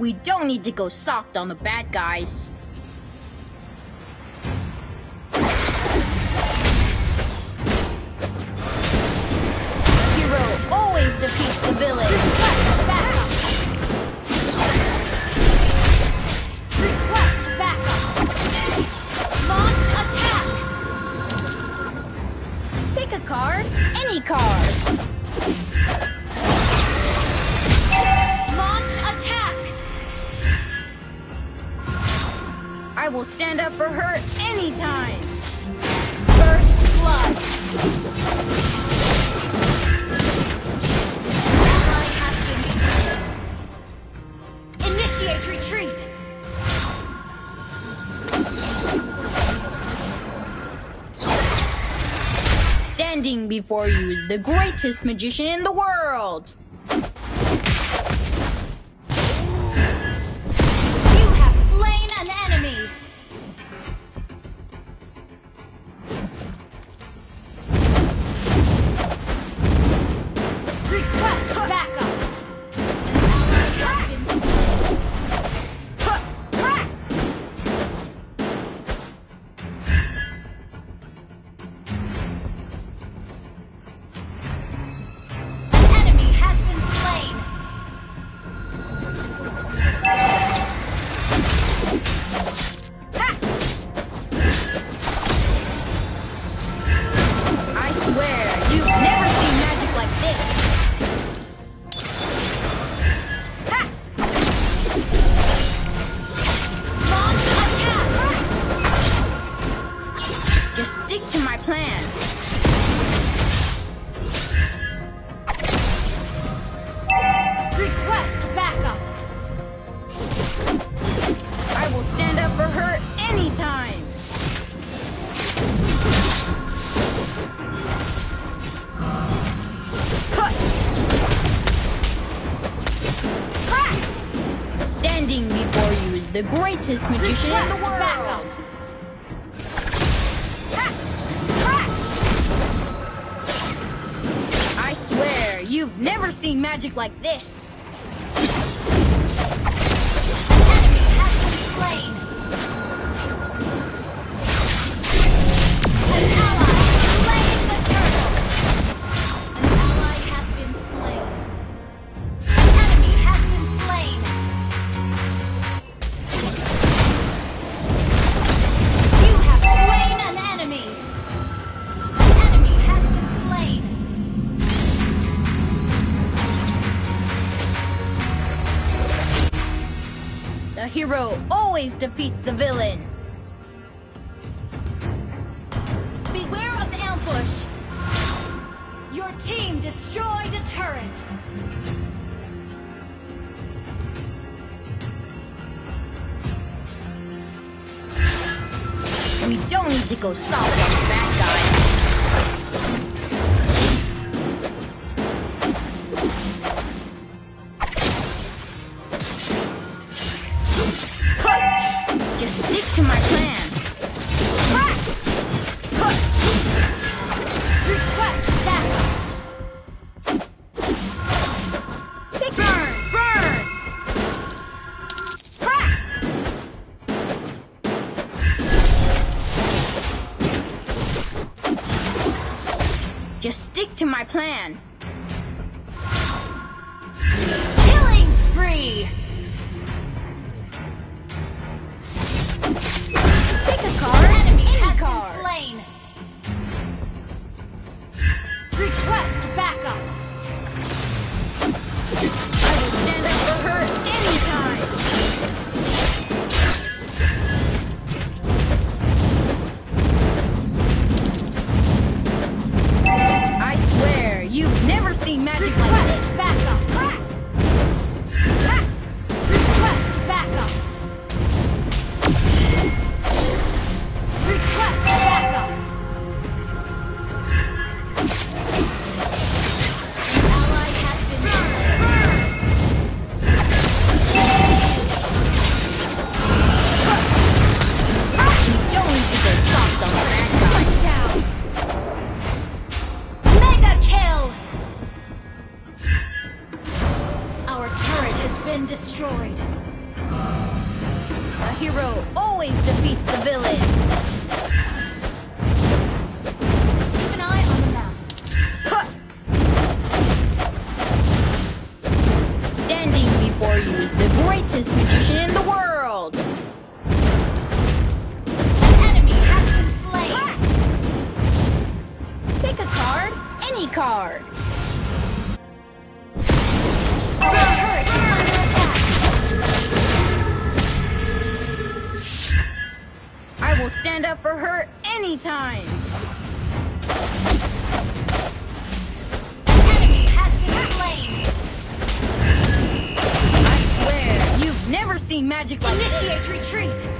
We don't need to go soft on the bad guys. will stand up for her anytime. First blood. Initiate retreat! Standing before you is the greatest magician in the world! Magician. I swear, you've never seen magic like this. An enemy has been slain. always defeats the villain. Beware of ambush! Your team destroyed a turret! We don't need to go soft on to my plan. been destroyed. A hero always defeats the villain. will stand up for her anytime. never seen magic like Initiate this. retreat!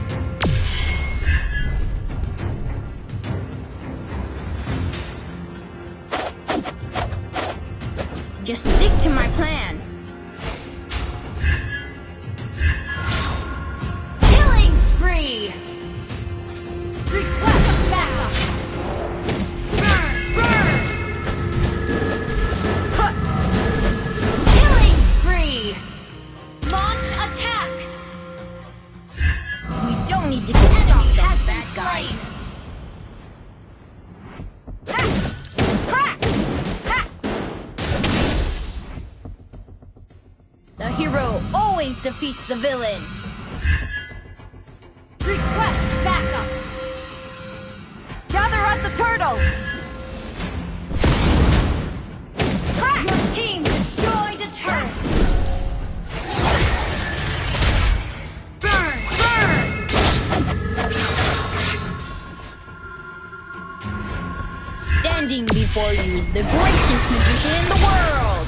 Just stick to my plan. the villain. Request backup. Gather up the turtles. Crack! Your team destroyed a turret. before you the greatest magician in the world!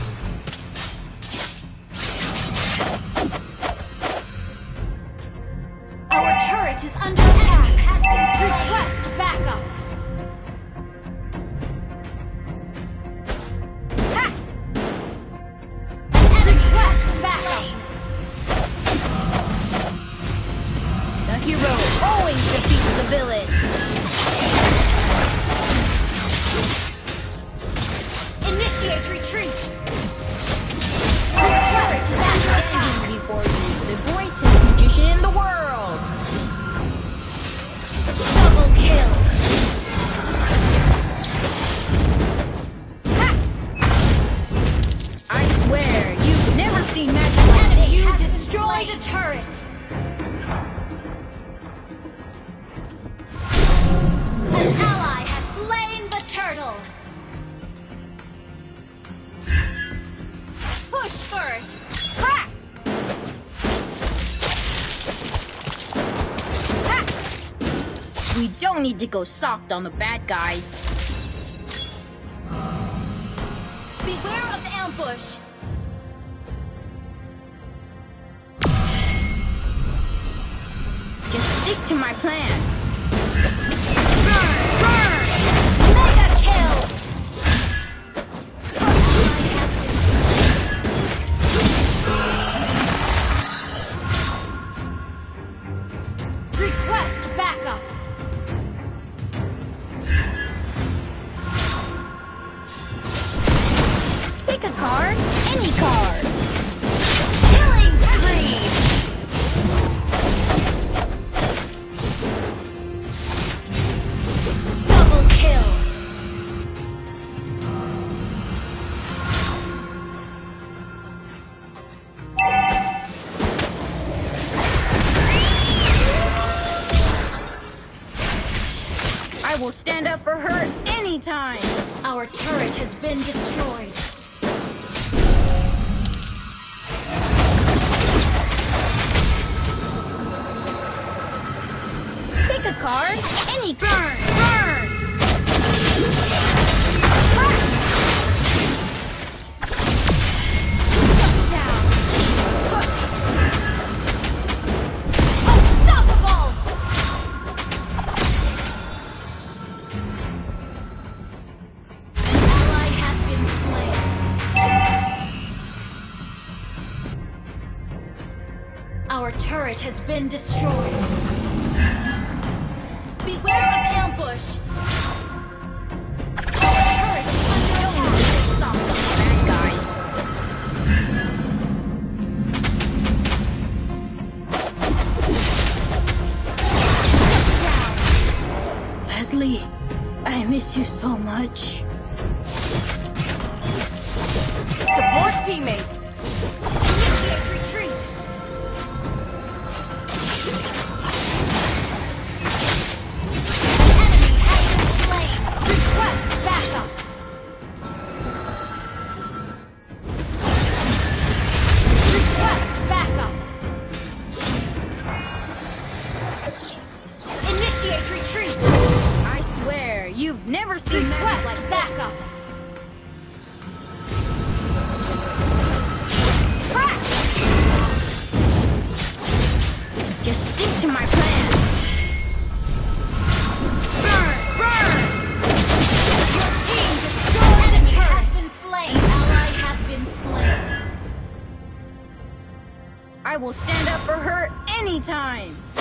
go soft on the bad guys. Beware of ambush! Just stick to my plan. has been destroyed. Beware of ambush! Lesley, I miss you so much. Support teammates! Time.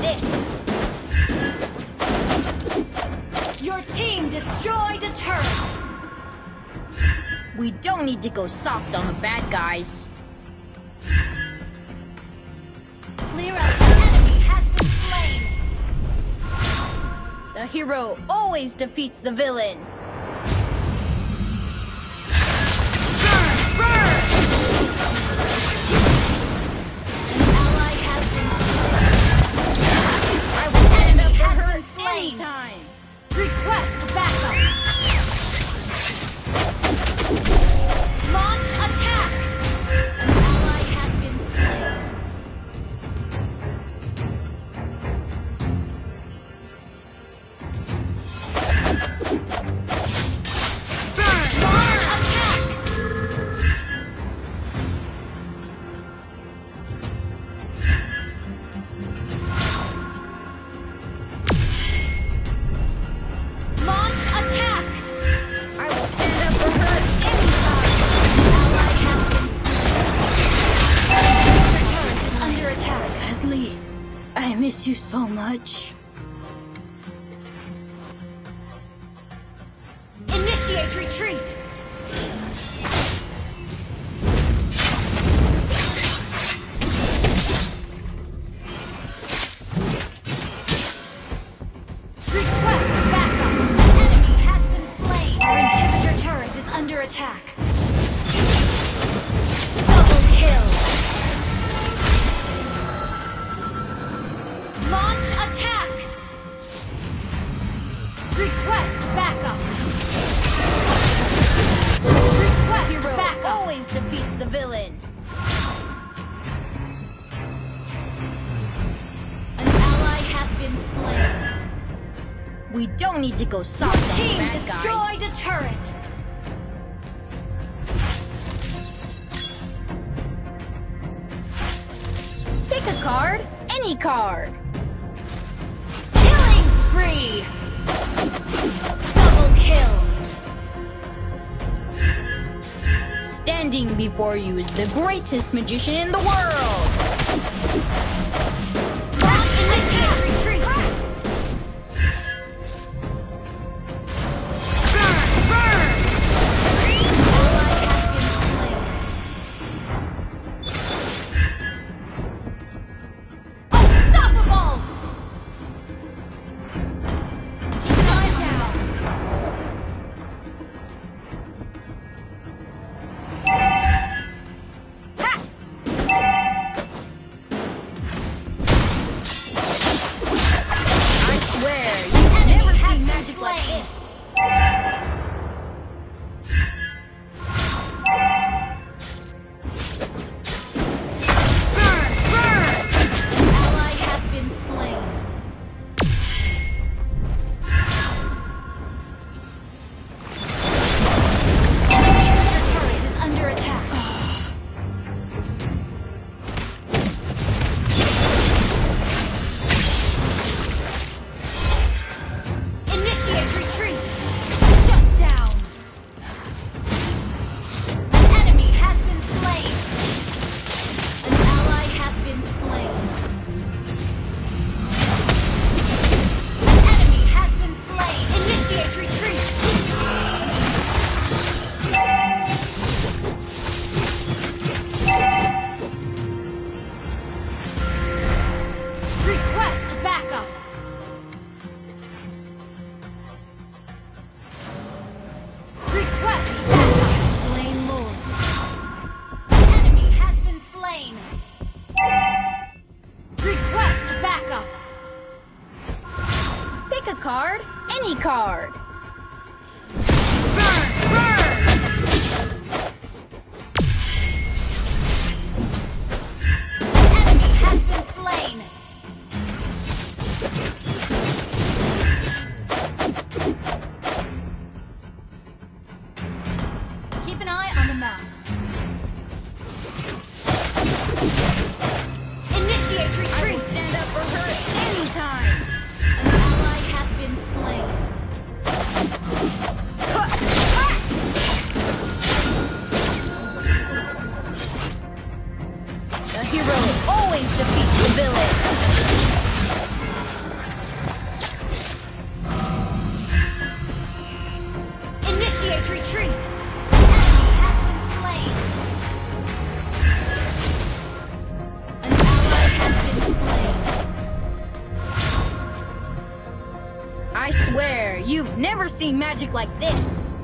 this! Your team destroyed a turret! We don't need to go soft on the bad guys. Clear out the enemy has been slain! The hero always defeats the villain! Initiate retreat! the villain. An ally has been slain. We don't need to go soft Team on destroyed guys. a turret. Pick a card, any card. Killing spree. Standing before you is the greatest magician in the world! Back in the! Initiate retreat! I swear, you've never seen magic like this!